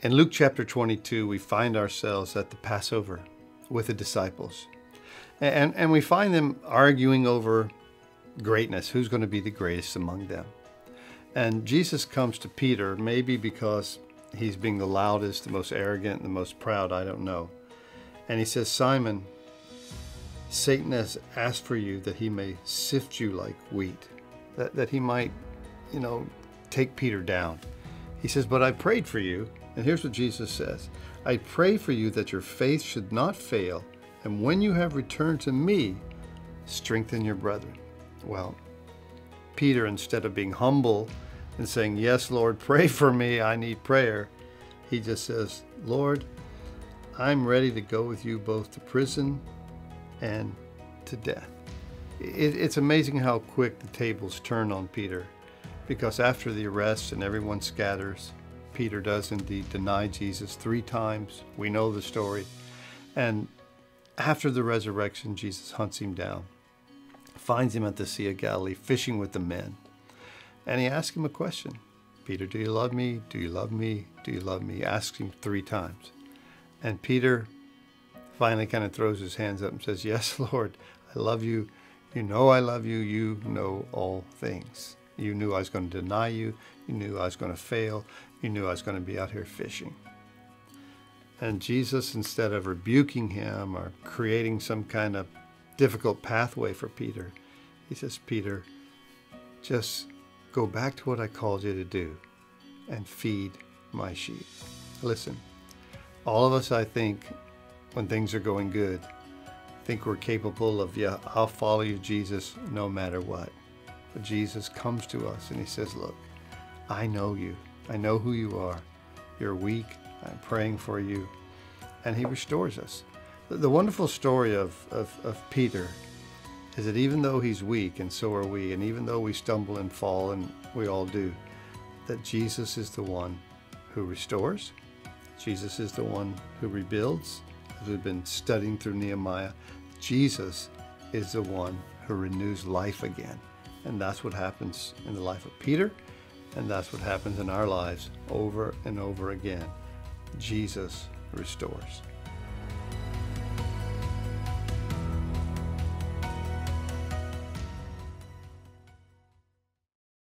In Luke chapter 22, we find ourselves at the Passover with the disciples. And, and we find them arguing over greatness who's going to be the greatest among them. And Jesus comes to Peter, maybe because he's being the loudest, the most arrogant, the most proud, I don't know. And he says, Simon, Satan has asked for you that he may sift you like wheat, that, that he might, you know, take Peter down. He says, But I prayed for you. And here's what Jesus says I pray for you that your faith should not fail. And when you have returned to me, strengthen your brethren. Well, Peter, instead of being humble and saying, Yes, Lord, pray for me, I need prayer, he just says, Lord, I'm ready to go with you both to prison and to death. It, it's amazing how quick the tables turn on Peter because after the arrest and everyone scatters, Peter does indeed deny Jesus three times. We know the story. And after the resurrection, Jesus hunts him down, finds him at the Sea of Galilee, fishing with the men. And he asks him a question Peter, do you love me? Do you love me? Do you love me? He asks him three times. And Peter finally kind of throws his hands up and says, Yes, Lord, I love you. You know I love you. You know all things. You knew I was going to deny you. You knew I was going to fail. You knew I was going to be out here fishing. And Jesus, instead of rebuking him or creating some kind of difficult pathway for Peter, he says, Peter, just go back to what I called you to do and feed my sheep. Listen, all of us, I think, when things are going good, think we're capable of, yeah, I'll follow you, Jesus, no matter what. Jesus comes to us and he says, Look, I know you. I know who you are. You're weak. I'm praying for you. And he restores us. The wonderful story of, of, of Peter is that even though he's weak, and so are we, and even though we stumble and fall, and we all do, that Jesus is the one who restores. Jesus is the one who rebuilds. As we've been studying through Nehemiah, Jesus is the one who renews life again. And that's what happens in the life of Peter, and that's what happens in our lives over and over again. Jesus restores.